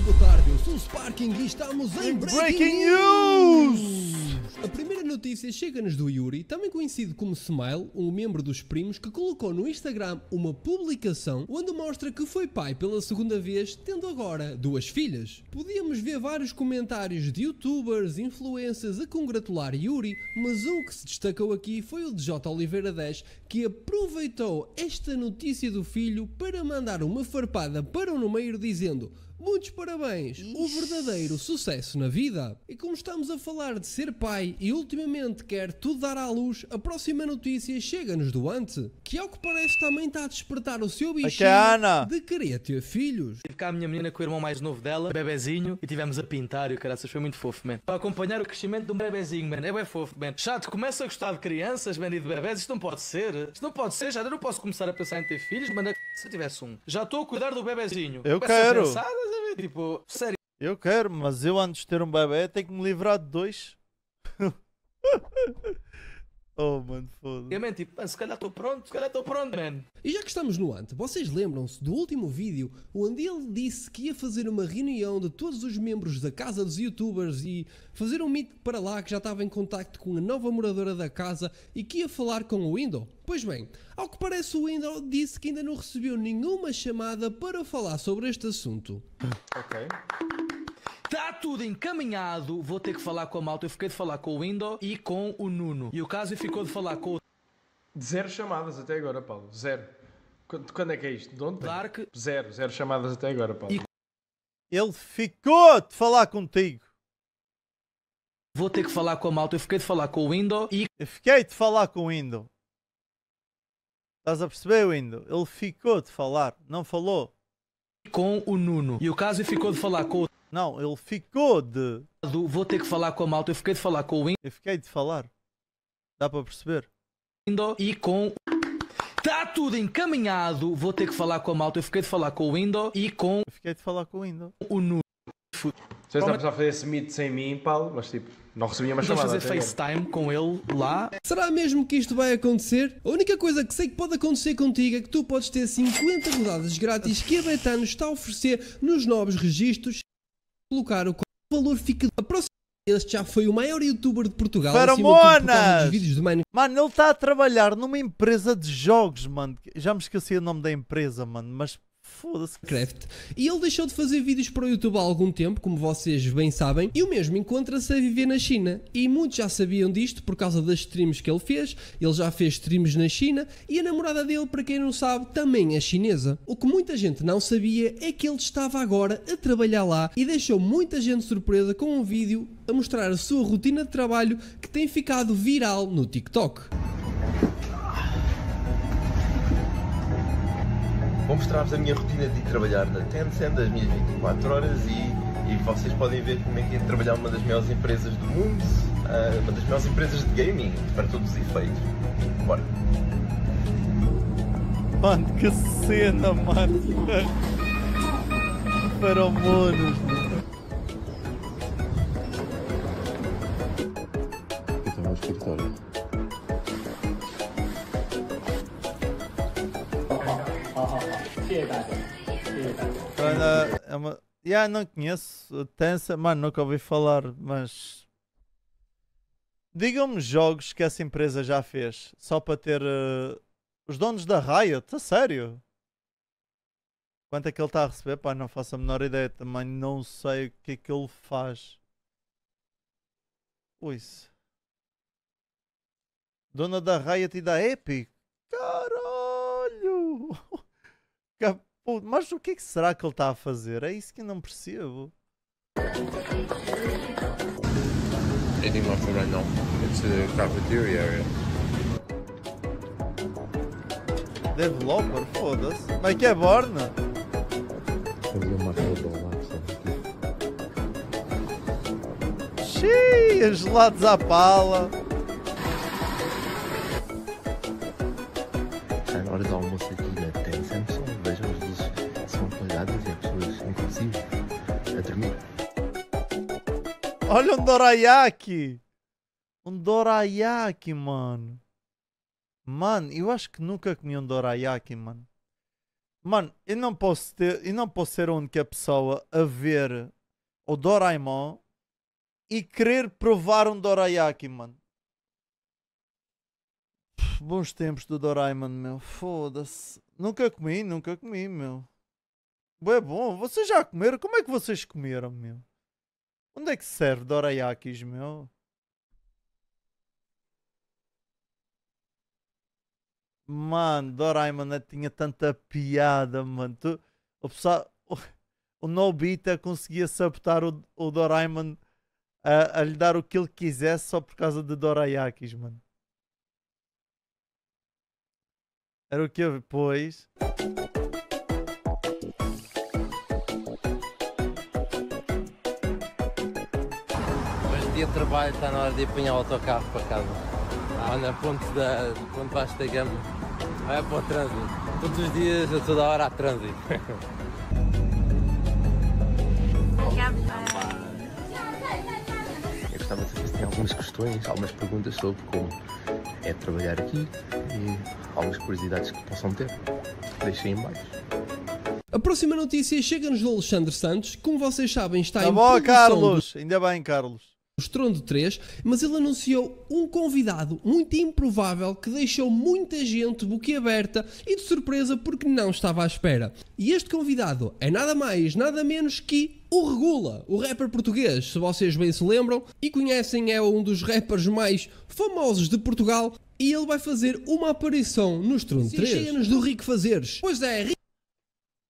Muito boa tarde, eu sou o Sparking e estamos em Breaking! News! A primeira notícia chega-nos do Yuri, também conhecido como Smile, um membro dos primos, que colocou no Instagram uma publicação onde mostra que foi pai pela segunda vez, tendo agora duas filhas. Podíamos ver vários comentários de youtubers, influencers a congratular Yuri, mas um que se destacou aqui foi o de J. Oliveira 10, que aproveitou esta notícia do filho para mandar uma farpada para o número dizendo Muitos parabéns! O verdadeiro sucesso na vida! E como estamos a falar de ser pai e ultimamente quer tudo dar à luz, a próxima notícia chega-nos do Ante, que ao que parece também está a despertar o seu bichinho de querer ter filhos. Tive cá a minha menina com o irmão mais novo dela, bebezinho, e tivemos a pintar e o caraças, foi muito fofo, man. Para acompanhar o crescimento de um bebezinho, man, é bem fofo, man. Chato, começa a gostar de crianças, man, e de bebés, isto não pode ser. Isto não pode ser, já não posso começar a pensar em ter filhos, mano. Se eu tivesse um, já estou a cuidar do bebezinho. Eu Começo a quero. pensar, estás a ver? Tipo, sério. Eu quero, mas eu antes de ter um bebê tenho que me livrar de dois. oh, mano, foda-se. Realmente, tipo, ah, se calhar estou pronto, se calhar estou pronto, man. E já que estamos no Ante, vocês lembram-se do último vídeo onde ele disse que ia fazer uma reunião de todos os membros da casa dos youtubers e fazer um meet para lá que já estava em contacto com a nova moradora da casa e que ia falar com o Window? Pois bem, ao que parece o Window disse que ainda não recebeu nenhuma chamada para falar sobre este assunto. Ok. Está tudo encaminhado, vou ter que falar com a malta. Eu fiquei de falar com o Window e com o Nuno. E o caso ficou de falar com o Zero chamadas até agora, Paulo. Zero. Quando, quando é que é isto? De ontem? Dark Zero. Zero chamadas até agora, Paulo. E- Ele ficou de falar contigo. Vou ter que falar com a malta. Eu fiquei de falar com o Window e Eu fiquei de falar com o Window. Estás a perceber, Window? Ele ficou de falar, não falou. com o Nuno. E o caso ficou de falar com o Não, ele ficou de. Vou ter que falar com a malta. Eu fiquei de falar com o Eu fiquei de falar. Dá para perceber? Window e com. Está tudo encaminhado. Vou ter que falar com a malta. Eu fiquei de falar com o Window e com Eu fiquei de falar com o Window. o Nuno. Vocês estão a fazer esse meet sem mim, Paulo, mas tipo, não recebi uma Vamos chamada. fazer. FaceTime com ele lá. Será mesmo que isto vai acontecer? A única coisa que sei que pode acontecer contigo é que tu podes ter 50 rodadas grátis que a Betano está a oferecer nos novos registros. Colocar o valor fica aproximadamente. Este já foi o maior youtuber de Portugal. por Feromonas! dos vídeos de Minecraft. Mano, ele está a trabalhar numa empresa de jogos, mano. Já me esqueci o nome da empresa, mano, mas foda-se. E ele deixou de fazer vídeos para o YouTube há algum tempo, como vocês bem sabem, e o mesmo encontra-se a viver na China. E muitos já sabiam disto por causa das streams que ele fez. Ele já fez streams na China e a namorada dele, para quem não sabe, também é chinesa. O que muita gente não sabia é que ele estava agora a trabalhar lá e deixou muita gente surpresa com um vídeo a mostrar a sua rotina de trabalho que tem ficado viral no TikTok. Vou mostrar-vos a minha rotina de trabalhar na Tencent, das minhas 24 horas e, e vocês podem ver como é que é trabalhar numa das maiores empresas do mundo, ah, uma das maiores empresas de gaming, para todos os efeitos. Bora. Mano, que cena, mano. Feromonas, mano. Aqui está o meu escritório. É uma. Yeah, não conheço. Tensa, mano, nunca ouvi falar, mas. Digam-me jogos que essa empresa já fez, só para ter. eh, os donos da Riot, a sério? Quanto é que ele está a receber? Pá, não faço a menor ideia. Também não sei o que é que ele faz. Ui. Dona da Riot e da Epic? Caralho! Mas o que é que será que ele está a fazer? É isso que eu não percebo. Eating my food right now. It's a cafeteria area. Developer, foda-se. Como é que é Borna? Fazer uma foto lá, sabe? Xiii, gelados à pala. Olha um dorayaki. Um dorayaki, mano. Mano, eu acho que nunca comi um dorayaki, mano. Mano, eu não posso ter, eu não posso ser a única pessoa a ver o Doraemon e querer provar um Dorayaki, mano. Pff, Bons tempos do Doraemon, meu. Foda-se. Nunca comi, nunca comi, meu. É bom. Vocês já comeram? Como é que vocês comeram, meu? Onde é que serve Dorayakis, meu? Mano, Doraemon tinha tanta piada, mano. Tu, o, pessoal, o, o Nobita conseguia sabotar o, o Doraemon a, a lhe dar o que ele quisesse só por causa de Dorayakis, mano. Era o que eu. Pois. Trabalho está na hora de apanhar o autocarro para casa. Lá na ponte, da, ponte Baixo da Gama. Vai para o trânsito. Todos os dias, a toda hora há trânsito. Eu gostava de fazer algumas questões, algumas perguntas sobre como é trabalhar aqui e algumas curiosidades que possam ter. Deixem em baixo. A próxima notícia chega-nos do Alexandre Santos. Como vocês sabem, está Tá em bom, produção Carlos. Ainda bem, Carlos. Do Estrondo 3, mas ele anunciou um convidado muito improvável que deixou muita gente boquiaberta e de surpresa porque não estava à espera. E este convidado é nada mais, nada menos que o Regula, o rapper português, se vocês bem se lembram e conhecem, é um dos rappers mais famosos de Portugal. E ele vai fazer uma aparição no Estrondo 3. Chega-nos do Rico Fazeres. Pois é,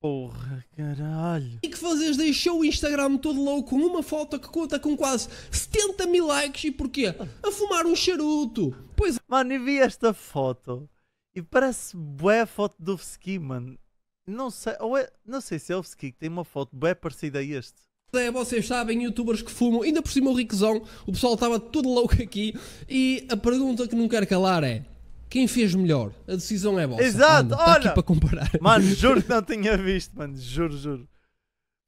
Porra, caralho. e que fazes deixou o Instagram todo louco com uma foto que conta com quase 70 mil likes e porquê? A fumar um charuto. Pois Mano, eu vi esta foto e parece bué a foto do Ski, mano. Não sei, ou é, não sei se é o Ski que tem uma foto bué parecida a este. é, vocês sabem, youtubers que fumam, ainda por cima o Riquezão, o pessoal estava todo louco aqui e a pergunta que não quero calar é quem fez melhor? A decisão é vossa. Exato, Anda, tá olha. aqui para comparar. Mano, juro que não tinha visto, mano. Juro, juro.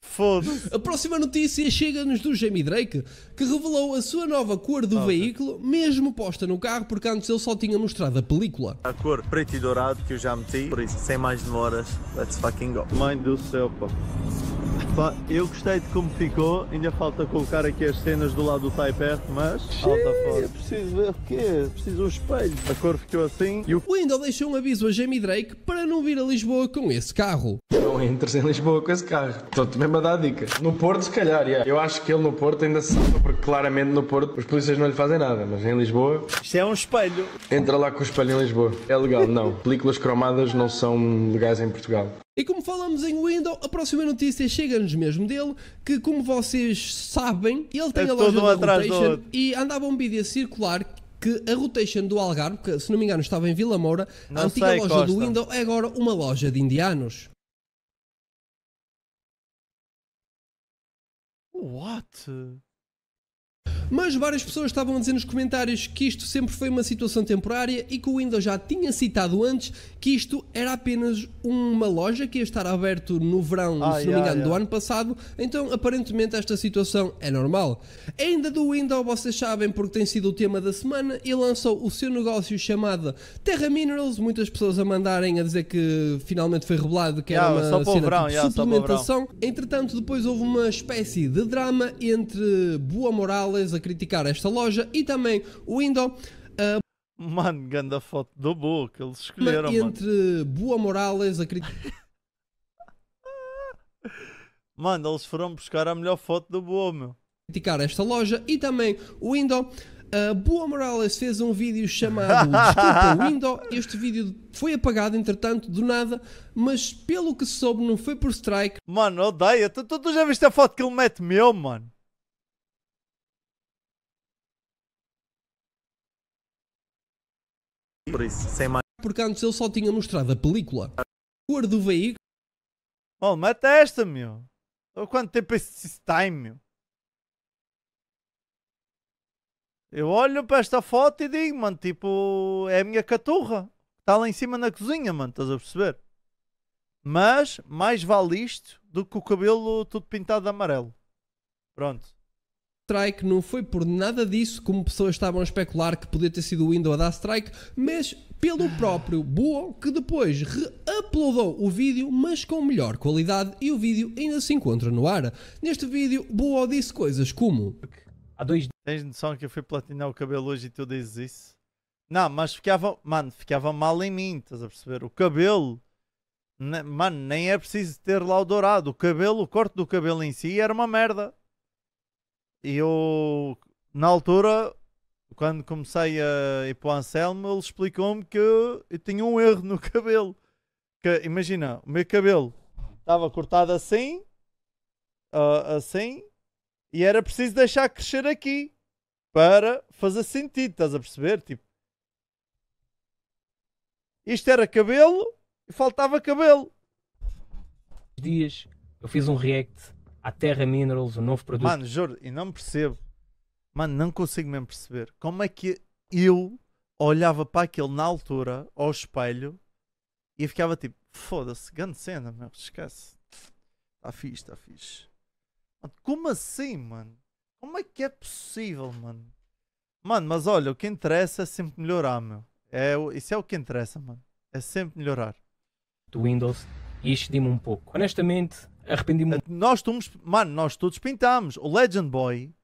Foda-se. A próxima notícia chega-nos do Jamie Drake, que revelou a sua nova cor do veículo, mesmo posta no carro, porque antes ele só tinha mostrado a película. A cor preto e dourado que eu já meti, por isso, sem mais demoras, let's fucking go. Mãe do céu, pá. Pá, eu gostei de como ficou, ainda falta colocar aqui as cenas do lado do Type mas... Alta foda. Preciso ver o quê? Preciso um espelho. A cor ficou assim e o... Windows deixou um aviso a Jamie Drake para não vir a Lisboa com esse carro. Não entres em Lisboa com esse carro. Estou-te mesmo a dar dica. No Porto, se calhar, yeah. eu acho que ele no Porto ainda se salva, porque claramente no Porto os polícias não lhe fazem nada, mas em Lisboa, Isto é um espelho. entra lá com o espelho em Lisboa. É legal, não. Películas cromadas não são legais em Portugal. E como falamos em Windows, a próxima notícia chega-nos mesmo dele, que como vocês sabem, ele tem É a loja um da Rotation e andava um vídeo a circular que a Rotation do Algarve, que se não me engano estava em Vila Moura, Não a antiga sei, loja Costa. do Windows é agora uma loja de indianos. What? Mas várias pessoas estavam a dizer nos comentários que isto sempre foi uma situação temporária e que o Windows já tinha citado antes que isto era apenas uma loja que ia estar aberto no verão, Ah, se não me yeah, engano, do yeah. ano passado. Então, aparentemente, esta situação é normal. Ainda do Windows, vocês sabem, porque tem sido o tema da semana, e lançou o seu negócio chamado Terra Minerals. Muitas pessoas a mandarem a dizer que finalmente foi revelado que Yeah, era uma cena verão, tipo verão. suplementação. Entretanto, depois houve uma espécie de drama entre Boa Morales a criticar esta loja e também o Windows Mano, ganda foto do Boa que eles escolheram, entre Boa Morales a criticar Mano, eles foram buscar a melhor foto do Boa, meu. esta loja e também o Windows. A Boa Morales fez um vídeo chamado Desculpa Windows. Este vídeo foi apagado, entretanto, do nada, mas pelo que soube, não foi por strike, Mano, odeia. Tu, tu, tu já viste a foto que ele mete meu, mano? Por isso, sem mais. porque antes ele só tinha mostrado a película. A cor do veículo Oh, mete esta, meu. Há Quanto tempo esse esse time, meu? Eu olho para esta foto e digo, mano, tipo, é a minha caturra. Está lá em cima na cozinha, mano, estás a perceber? Mas, mais vale isto do que o cabelo tudo pintado de amarelo. Pronto. Strike não foi por nada disso, como pessoas estavam a especular que podia ter sido o Windows a dar strike, mas pelo próprio Buo, que depois re-uploadou o vídeo, mas com melhor qualidade, e o vídeo ainda se encontra no ar. Neste vídeo, Buo disse coisas como Há dois Tens noção que eu fui platinar o cabelo hoje e tu dizes isso? Não, mas ficava, mano, ficava mal em mim, estás a perceber? O cabelo, mano, nem é preciso ter lá o dourado. O cabelo, o corte do cabelo em si era uma merda. E eu, na altura, quando comecei a ir para o Anselmo, ele explicou-me que eu tinha um erro no cabelo. Que, imagina, o meu cabelo estava cortado assim, ah, assim, e era preciso deixar crescer aqui para fazer sentido, estás a perceber? Tipo, isto era cabelo e faltava cabelo. dias eu fiz um react à Terra Minerals, um novo produto Mano, juro, e não me percebo. Mano, não consigo mesmo perceber. Como é que eu olhava para aquele na altura, ao espelho, e ficava tipo, foda-se, grande cena, meu, esquece. Está fixe, está fixe. Mano, como assim, mano? Como é que é possível, mano? Mano, mas olha, o que interessa é sempre melhorar, meu. É, o- isso é o que interessa, mano. É sempre melhorar. do Windows e excedi-me um pouco. Honestamente, arrependi-me Nós todos, mano, nós todos pintámos. O Legend Boy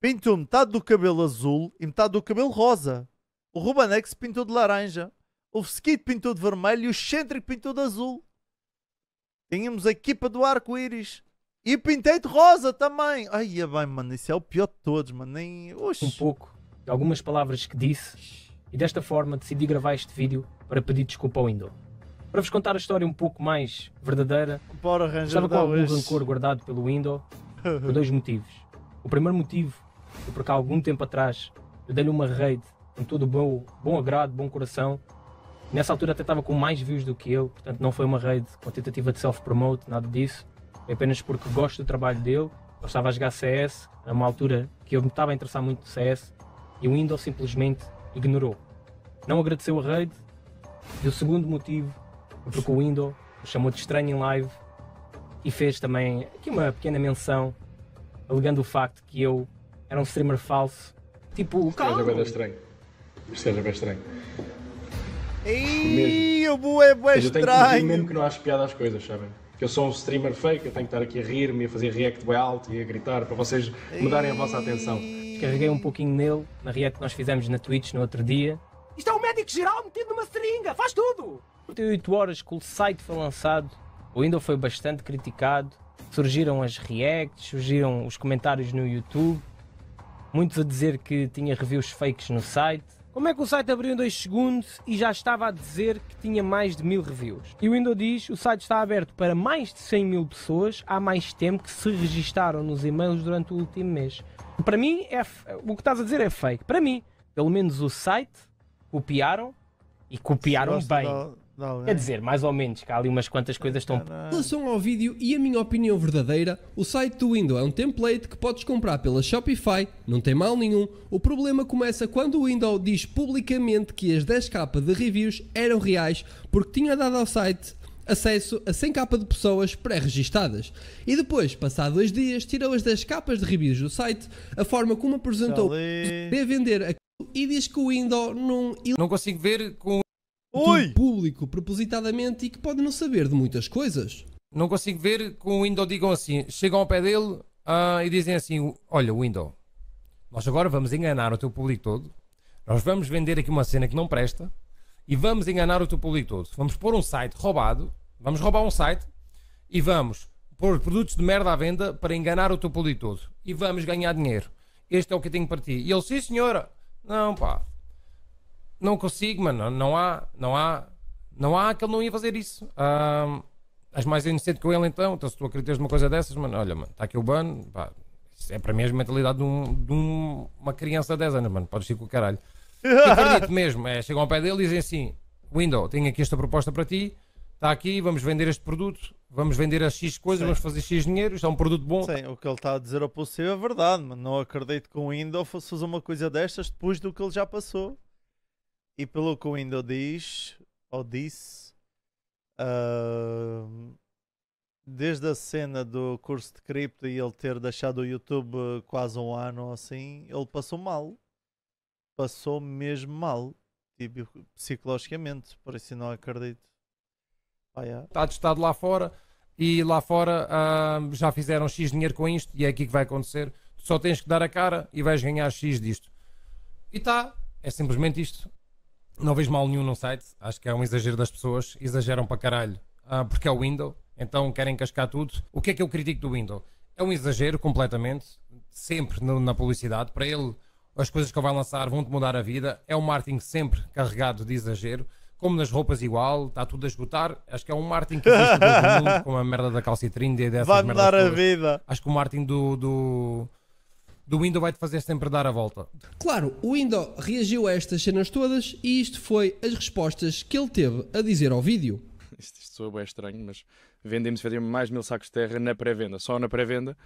pintou metade do cabelo azul e metade do cabelo rosa. O Rubanex pintou de laranja. O Skid pintou de vermelho e o Centric pintou de azul. Tínhamos a equipa do arco-íris. E pintei de rosa também. Ai, é bem, mano, isso é o pior de todos, mano. Nem. Oxi. um pouco de algumas palavras que disse e desta forma decidi gravar este vídeo para pedir desculpa ao Windows. Para vos contar a história um pouco mais verdadeira, Bora arranjar estava com algum hoje. rancor guardado pelo Windows por dois motivos. O primeiro motivo foi porque há algum tempo atrás eu dei-lhe uma raid com todo o bom, bom agrado, bom coração. Nessa altura até estava com mais views do que ele, portanto não foi uma raid com tentativa de self-promote, nada disso. Foi apenas porque gosto do trabalho dele. Eu estava a jogar CS, a uma altura que eu me estava a interessar muito no CS, e o Windows simplesmente ignorou. Não agradeceu a raid. E o segundo motivo porque o Windows o chamou de estranho em live e fez também aqui uma pequena menção, alegando o facto que eu era um streamer falso. Tipo, Isto é bem estranho. Isto é bem estranho. Ih, o bu é bué Mas eu tenho que mesmo estranho. que não acho piada às coisas, sabem? Que eu sou um streamer fake, eu tenho que estar aqui a rir-me, a fazer react bem alto e a gritar para vocês me darem a vossa atenção. carreguei um pouquinho nele na react que nós fizemos na Twitch no outro dia. Isto é um médico geral metido numa seringa, faz tudo! 48 horas que o site foi lançado, o Windows foi bastante criticado, surgiram as reacts, surgiram os comentários no YouTube, muitos a dizer que tinha reviews fakes no site. Como é que o site abriu em 2 segundos e já estava a dizer que tinha mais de mil reviews? E o Windows diz o site está aberto para mais de 100 mil pessoas há mais tempo que se registaram nos e-mails durante o último mês. Para mim, é, o que estás a dizer é fake. Para mim, pelo menos o site copiaram e copiaram bem. de- de alguém. Quer dizer, mais ou menos, que há ali umas quantas coisas estão. Em relação ao vídeo e a minha opinião verdadeira, o site do Windows é um template que podes comprar pela Shopify, não tem mal nenhum. O problema começa quando o Windows diz publicamente que as 10 capas de reviews eram reais porque tinha dado ao site acesso a 100 capas de pessoas pré-registadas. E depois, passado dois dias, tirou as 10 capas de reviews do site, a forma como apresentou de vender aquilo e diz que o Windows não Não consigo ver com Ui! do público propositadamente e que pode não saber de muitas coisas. não consigo ver com o Windows digam assim, chegam ao pé dele ah, e dizem assim, olha Windows, nós agora vamos enganar o teu público todo, nós vamos vender aqui uma cena que não presta e vamos enganar o teu público todo. Vamos pôr um site roubado, vamos roubar um site e vamos pôr produtos de merda à venda para enganar o teu público todo e vamos ganhar dinheiro. Este é o que eu tenho para ti. E ele, sim senhora, não pá, não consigo, mano. Não há, não há, não há que ele não ia fazer isso. Ah, és mais inocente que ele então. Então, se tu acreditas numa coisa dessas, mano, olha, mano, está aqui o ban. Pá, isso é para mim a mentalidade de, um- de um- uma criança de 10 anos, mano. Podes ir com o caralho. E acredito mesmo. É, chegam ao pé dele e dizem assim: Window, tenho aqui esta proposta para ti. Está aqui, vamos vender este produto. Vamos vender as X coisas, Sim. vamos fazer X dinheiro. Isto é um produto bom. Sim, o que ele está a dizer ao possível é verdade, mas não acredito que o Windows fosse fazer uma coisa destas depois do que ele já passou. E pelo que o Windows diz, ou disse, ah, desde a cena do curso de cripto e ele ter deixado o YouTube quase um ano assim, ele passou mal. Passou mesmo mal. Tipo, psicologicamente. Por isso não acredito. Ah, yeah. está testado lá fora e lá fora ah, já fizeram X dinheiro com isto e é aqui que vai acontecer. Só tens que dar a cara e vais ganhar X disto. E tá, é simplesmente isto. Não vejo mal nenhum no site, acho que é um exagero das pessoas, exageram para caralho, ah, porque é o Windows, então querem cascar tudo. O que é que eu critico do Windows? É um exagero completamente, sempre no- na publicidade. Para ele, as coisas que ele vai lançar vão-te mudar a vida. É um marketing sempre carregado de exagero. Como nas roupas igual, está tudo a esgotar. Acho que é um marketing que existe em todo o mundo, com a merda da calcitrina e dessas Vai mudar a todas. vida. Acho que o marketing do, do, do Windows vai-te fazer sempre dar a volta. Claro, o Indo reagiu a estas cenas todas e isto foi as respostas que ele teve a dizer ao vídeo. Isto, isto soa bem estranho, mas vendemos efetivamente mais mil sacos de terra na pré-venda. Só na pré-venda.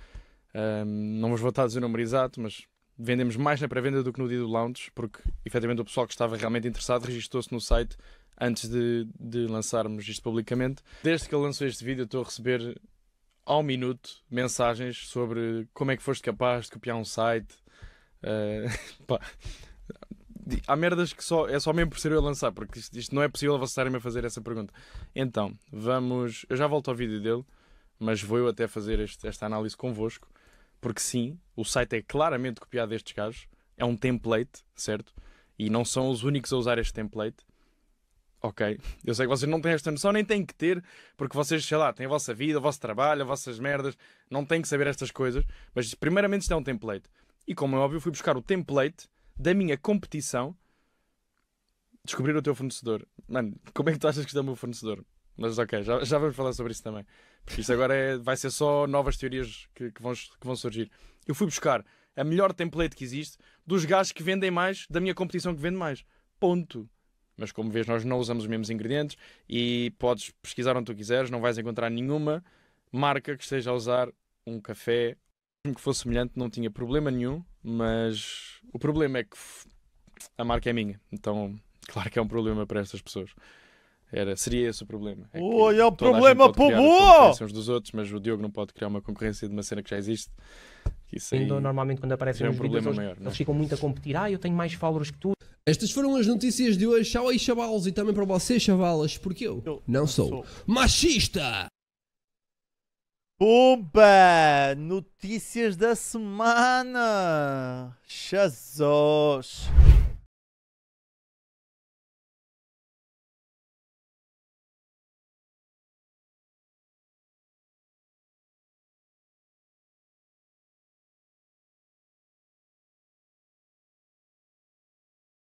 Ahm, não vos vou estar a dizer o número exato, mas vendemos mais na pré-venda do que no dia do launch, porque efetivamente o pessoal que estava realmente interessado registrou-se no site antes de, de lançarmos isto publicamente. Desde que ele lançou este vídeo, eu estou a receber ao minuto mensagens sobre como é que foste capaz de copiar um site. Ah, pá. Há merdas que só, é só mesmo por ser eu a lançar, porque isto, isto não é possível vocês estarem-me a fazer essa pergunta. Então, vamos. Eu já volto ao vídeo dele, mas vou eu até fazer este- esta análise convosco, porque sim, o site é claramente copiado destes gajos, é um template, certo? E não são os únicos a usar este template. Ok, eu sei que vocês não têm esta noção, nem têm que ter, porque vocês, sei lá, têm a vossa vida, o vosso trabalho, as vossas merdas, não têm que saber estas coisas, mas primeiramente isto é um template. E como é óbvio, fui buscar o template da minha competição descobrir o teu fornecedor. Mano, como é que tu achas que isto é o meu fornecedor? Mas ok, já, já vamos falar sobre isso também. Porque isto agora é- vai ser só novas teorias que, que vão, que vão surgir. Eu fui buscar a melhor template que existe dos gajos que vendem mais da minha competição que vende mais. Ponto. Mas como vês, nós não usamos os mesmos ingredientes e podes pesquisar onde tu quiseres, não vais encontrar nenhuma marca que esteja a usar um café mesmo que fosse semelhante, não tinha problema nenhum, mas o problema é que a marca é minha, então claro que é um problema para estas pessoas. Era, seria esse o problema. É Oi, é o problema concorrência uns dos outros, mas o Diogo não pode criar uma concorrência de uma cena que já existe. Isso aí normalmente quando aparecem é um vídeos, problema eles, maior. não é? eles ficam muito a competir. Ah, eu tenho mais followers que tu. Estas foram as notícias de hoje. Tchau aí, chavalos, e também para vocês, chavalas, porque eu, Eu não sou, sou. machista. Pumba! Notícias da semana! Jesus!